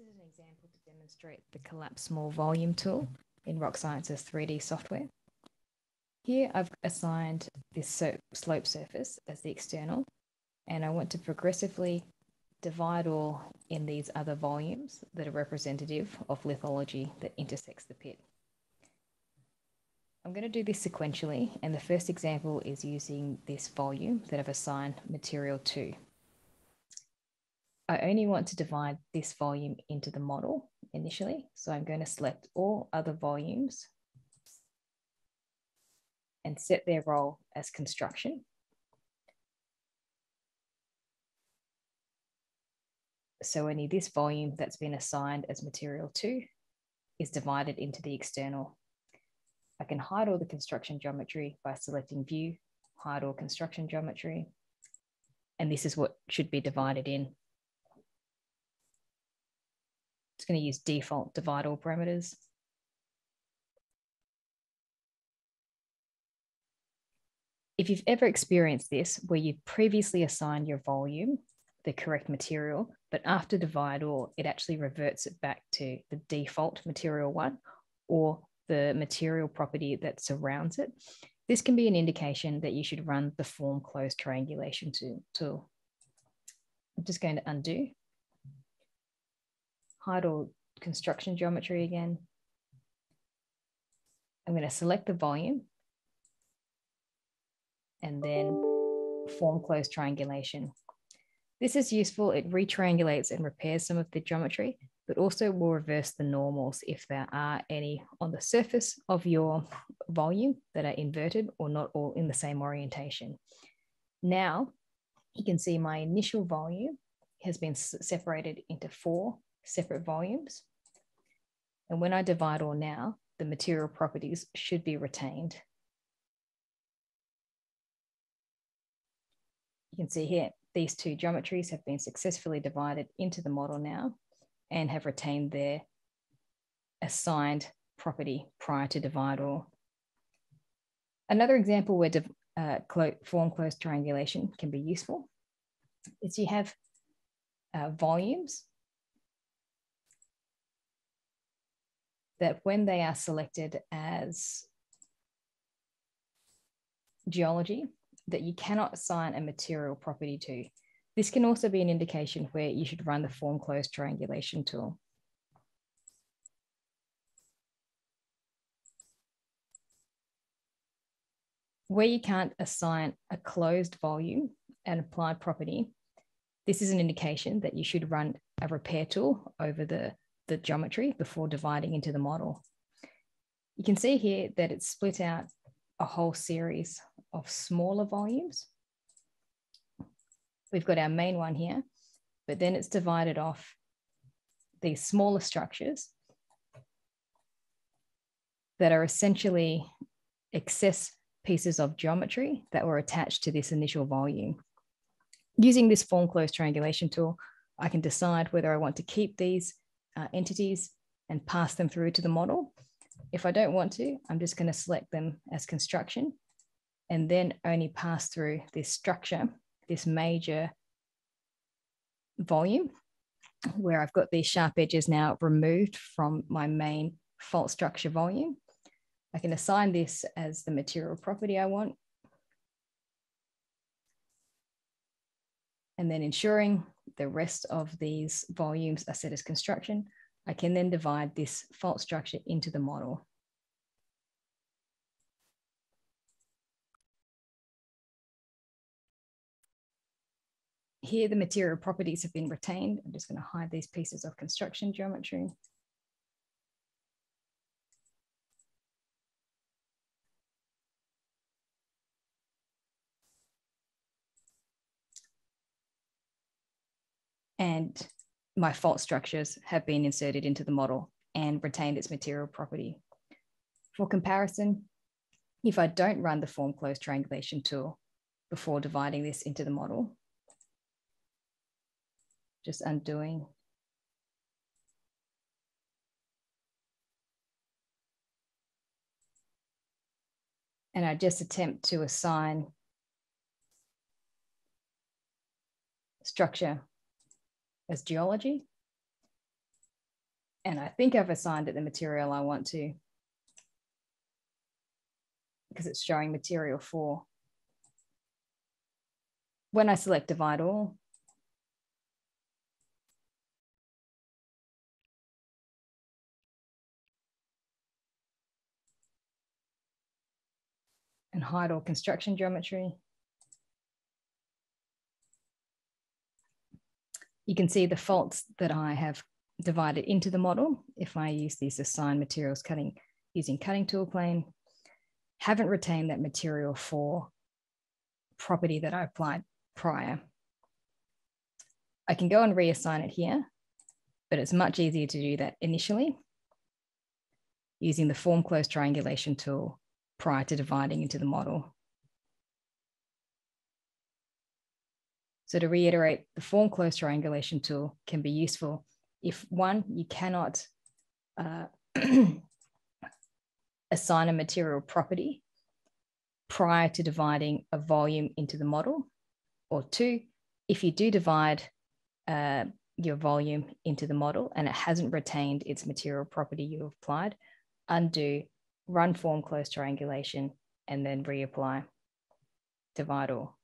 This is an example to demonstrate the collapse small volume tool in Rocscience's 3D software. Here I've assigned this slope surface as the external, and I want to progressively divide all in these other volumes that are representative of lithology that intersects the pit. I'm going to do this sequentially, and the first example is using this volume that I've assigned material to. I only want to divide this volume into the model initially. So I'm going to select all other volumes and set their role as construction. So only this volume that's been assigned as material two is divided into the external. I can hide all the construction geometry by selecting view, hide all construction geometry. And this is what should be divided in It's going to use default divide all parameters. If you've ever experienced this, where you've previously assigned your volume the correct material, but after divide all, it actually reverts it back to the default material one or the material property that surrounds it. This can be an indication that you should run the form closed triangulation tool. I'm just going to undo hide all construction geometry again. I'm going to select the volume and then form closed triangulation. This is useful. It retriangulates and repairs some of the geometry, but also will reverse the normals if there are any on the surface of your volume that are inverted or not all in the same orientation. Now you can see my initial volume has been separated into four separate volumes. And when I divide all now, the material properties should be retained. You can see here, these two geometries have been successfully divided into the model now and have retained their assigned property prior to divide all. Another example where uh, form closed triangulation can be useful is you have uh, volumes that when they are selected as geology, that you cannot assign a material property to. This can also be an indication where you should run the form closed triangulation tool. Where you can't assign a closed volume and applied property, this is an indication that you should run a repair tool over the the geometry before dividing into the model. You can see here that it's split out a whole series of smaller volumes. We've got our main one here, but then it's divided off these smaller structures that are essentially excess pieces of geometry that were attached to this initial volume. Using this form closed triangulation tool, I can decide whether I want to keep these uh, entities and pass them through to the model. If I don't want to, I'm just going to select them as construction and then only pass through this structure, this major volume where I've got these sharp edges now removed from my main fault structure volume. I can assign this as the material property I want. And then ensuring the rest of these volumes are set as construction, I can then divide this fault structure into the model. Here, the material properties have been retained. I'm just going to hide these pieces of construction geometry. And my fault structures have been inserted into the model and retained its material property. For comparison, if I don't run the form closed triangulation tool before dividing this into the model, just undoing. And I just attempt to assign structure as geology. And I think I've assigned it the material I want to because it's showing material four. When I select divide all, and hide all construction geometry. You can see the faults that I have divided into the model. If I use these assign materials cutting using cutting tool plane, haven't retained that material for property that I applied prior. I can go and reassign it here, but it's much easier to do that initially using the form close triangulation tool prior to dividing into the model. So to reiterate, the form close triangulation tool can be useful if one, you cannot uh, assign a material property prior to dividing a volume into the model, or two, if you do divide uh, your volume into the model and it hasn't retained its material property you applied, undo run form close triangulation, and then reapply divide all.